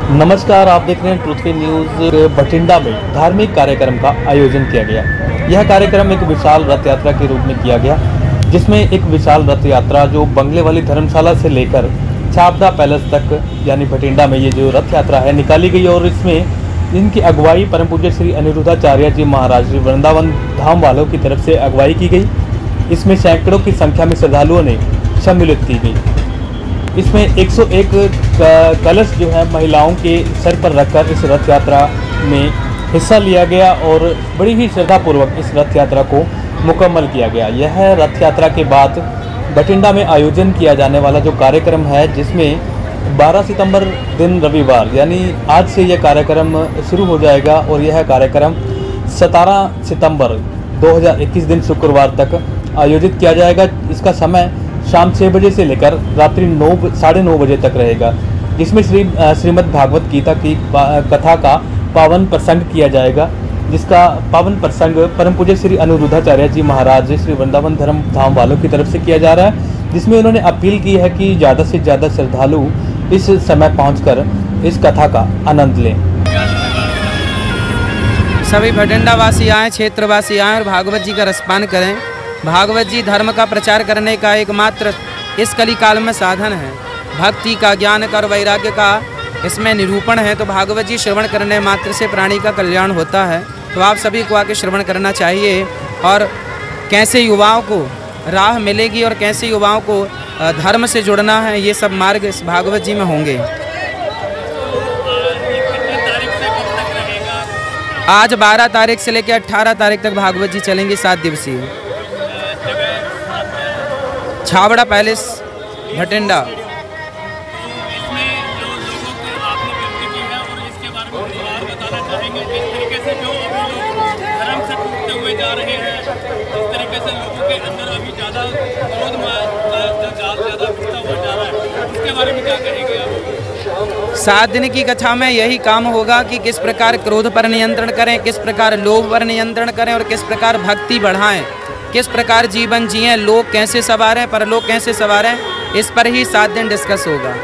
नमस्कार, आप देख रहे हैं ट्रूथफुल न्यूज़ बठिंडा में धार्मिक कार्यक्रम का आयोजन किया गया। यह कार्यक्रम एक विशाल रथ यात्रा के रूप में किया गया, जिसमें एक विशाल रथ यात्रा जो बंगले वाली धर्मशाला से लेकर छापदा पैलेस तक, यानी बठिंडा में ये जो रथ यात्रा है, निकाली गई और इसमें इनकी अगुवाई परम पूज्य श्री अनिरुद्धाचार्य जी महाराज श्री वृंदावन धाम वालों की तरफ़ से अगुवाई की गई। इसमें सैकड़ों की संख्या में श्रद्धालुओं ने सम्मिलित की गई। इसमें 101 क- कलश जो है महिलाओं के सर पर रखकर इस रथ यात्रा में हिस्सा लिया गया और बड़ी ही श्रद्धापूर्वक इस रथ यात्रा को मुकम्मल किया गया। यह रथ यात्रा के बाद बठिंडा में आयोजन किया जाने वाला जो कार्यक्रम है, जिसमें 12 सितंबर दिन रविवार, यानी आज से यह कार्यक्रम शुरू हो जाएगा और यह कार्यक्रम 17 सितंबर 2021 दिन शुक्रवार तक आयोजित किया जाएगा। इसका समय शाम छः बजे से लेकर रात्रि नौ साढ़े नौ बजे तक रहेगा, जिसमें श्री श्रीमद् भागवत गीता की कथा का पावन प्रसंग किया जाएगा, जिसका पावन प्रसंग परम पूज्य श्री अनुरुद्धाचार्य जी महाराज श्री वृंदावन धर्म धाम वालों की तरफ़ से किया जा रहा है, जिसमें उन्होंने अपील की है कि ज़्यादा से ज़्यादा श्रद्धालु इस समय पहुंचकर इस कथा का आनंद लें। सभी भटिंडावासी आएँ, क्षेत्रवासी आएँ और भागवत जी का रसपान करें। भागवत जी धर्म का प्रचार करने का एकमात्र इस कली काल में साधन है। भक्ति का ज्ञान का और वैराग्य का इसमें निरूपण है। तो भागवत जी श्रवण करने मात्र से प्राणी का कल्याण होता है। तो आप सभी को आके श्रवण करना चाहिए और कैसे युवाओं को राह मिलेगी और कैसे युवाओं को धर्म से जुड़ना है, ये सब मार्ग इस भागवत जी में होंगे। आज 12 तारीख से लेकर 18 तारीख तक भागवत जी चलेंगे सात दिवसीय। छावड़ा पैलेस, भटिंडा। सात दिन की कथा में यही काम होगा कि किस प्रकार क्रोध पर नियंत्रण करें, किस प्रकार लोभ पर नियंत्रण करें और किस प्रकार भक्ति बढ़ाएँ। किस प्रकार जीवन जिए, लोग कैसे सवारें पर लोग कैसे सवार हैं, इस पर ही सात दिन डिस्कस होगा।